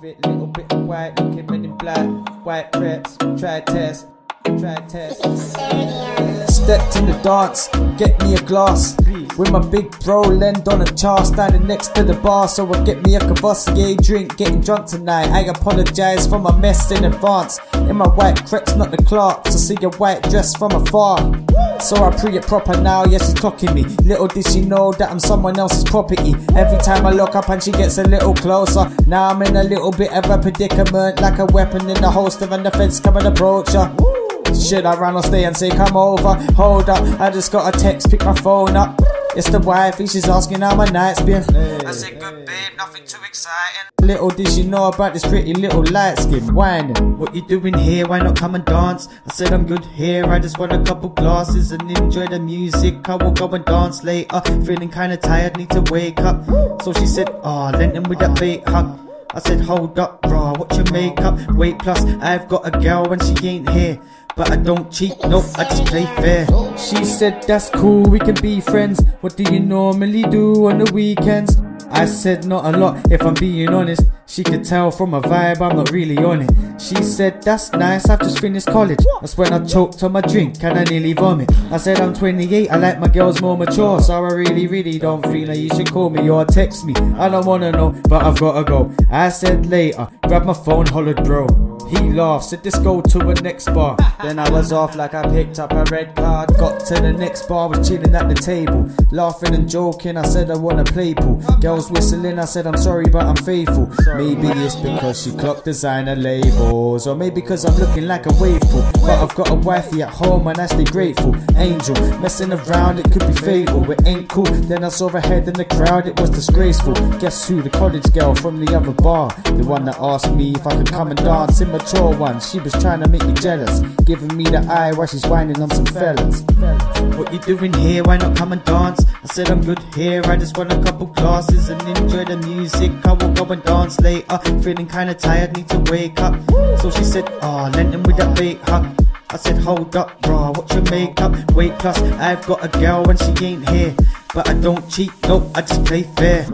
White looking in black, white crepes, try test, try test. Stepped in the dance, get me a glass. With my big bro Lend on a char standing next to the bar, so I get me a Courvoisier drink, getting drunk tonight. I apologize for my mess in advance. In my white crepes, not the Clarks, so see your white dress from afar. So I pre it proper now, yeah, she's clocking me. Little did she know that I'm someone else's property. Every time I look up and she gets a little closer. Now I'm in a little bit of a predicament, like a weapon in the holster, and the fence come and approach her. Should I run or stay and say come over? Hold up, I just got a text, pick my phone up. It's the wifey, she's asking how my night's been. I said good babe, nothing too exciting. Little did she know about this pretty little light skin whining. What you doing here? Why not come and dance? I said I'm good here, I just want a couple glasses and enjoy the music. I will go and dance later. Feeling kinda tired, need to wake up. So she said, oh, lent him with that bait hug. I said, hold up, bro, what's your makeup? Wait, plus, I've got a girl and she ain't here. But I don't cheat, nope, I just play fair. She said, that's cool, we can be friends. What do you normally do on the weekends? I said, not a lot, if I'm being honest. She could tell from my vibe, I'm not really on it. She said, that's nice, I've just finished college. That's when I choked on my drink and I nearly vomit. I said, I'm 28, I like my girls more mature. So I really, really don't feel like you should call me or text me. I don't wanna know, but I've gotta go. I said later, grab my phone, hollered bro. He laughed, said let's go to a next bar. Then I was off like I picked up a red card. Got to the next bar, was chilling at the table. Laughing and joking, I said I wanna play pool. Girls whistling, I said I'm sorry but I'm faithful. Maybe it's because she clocked designer labels. Or maybe because I'm looking like a wave pool. But I've got a wifey at home and I stay grateful. Angel, messing around, it could be fatal. It ain't cool. Then I saw her head in the crowd, it was disgraceful. Guess who? The college girl from the other bar. The one that asked me if I could come and dance. Immature one, she was trying to make me jealous. Giving me the eye while she's whining on some fellas. What you doing here? Why not come and dance? I said I'm good here, I just want a couple glasses and enjoy the music. I will go and dance later. Feeling kinda tired, need to wake up. So she said, ah, oh, lent him with that bait hug. I said, hold up, bro, what's your makeup? Wait, plus, I've got a girl and she ain't here. But I don't cheat, nope, I just play fair.